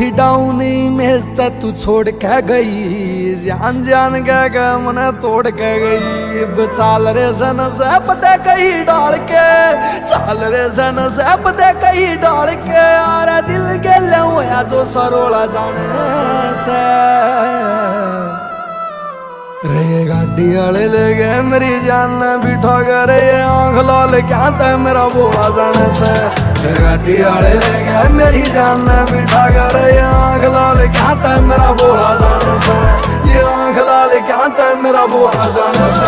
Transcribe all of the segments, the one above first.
थी डाउनी मेज तू छोड़ के गई। जान जान के मन तोड़ के गई। चाल रे सन से पते कहीं डाल के। चाल रे सन से पते कहीं डाल के। और दिल के ले जो सरोला जाने से। रे गाड़ी वाले ले गए, मेरी जान बिठा कर आँख लाल क्या था, मेरा बोला जाने से। रे गाड़ी वाले ले गए, मेरी जान बिठा कर आँख लाल क्या था, मेरा बोला जाने से। ये आँख लाल क्या था, मेरा बोला जाने से।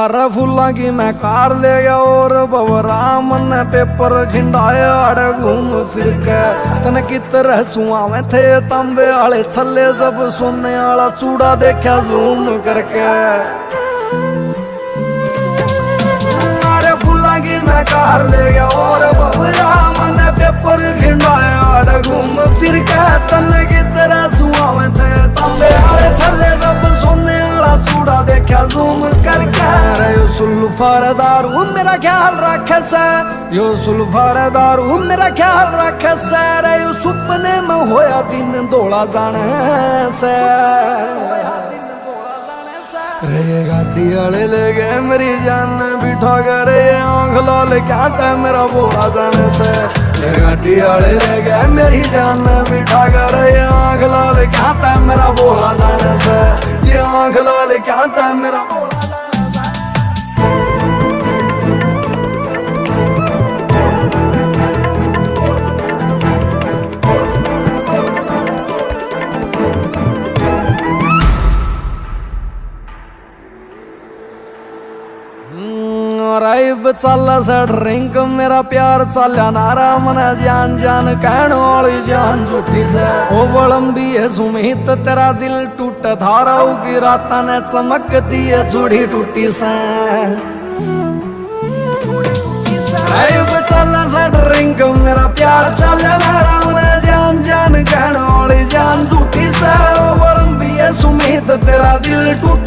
अरे फूला की मैं कार ले गया और बबरा ने पेपर खिंडाया अड़े घूम फिर के तन की तरह सुआवे थे तांबे वाले छल्ले जब सोने वाला चूड़ा देखा जूम करके फूला की मैं कार ले गया और बबरा ने पेपर खिंडाया यो सुल्फारदार मेरा ख्याल रखे से यो सुल्फारदार मेरा ख्याल रखे से रे यो सुपने में होया दिन दौड़ा जाने से रे गाड़ी वाले ले गए मेरी जान बिठा कर आँख लाल क्या था मेरा बोला जाने से रे गाड़ी वाले ले गए मेरी जान बिठा कर आँख लाल क्या था मेरा राइब चल से ड्रिंक मेरा प्यार चलिया नारा, मन जान जान कहने वाली जान झूठी से। ओ बड़म्बी है सुमित तेरा दिल टूट धारा की रात ने चमकती है चूड़ी टूटी से। राइब चल से ड्रिंक मेरा प्यार चलिया नारा, मन जान जान कहने वाली जान झूठी से। ओ बड़म्बी है सुमित तेरा दिल टूट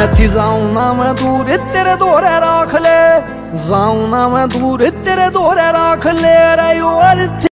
कैथी जाऊँ ना मैं दूर तेरे दोरे राख ले। जाऊँ ना मैं दूर तेरे दोरे राख ले रे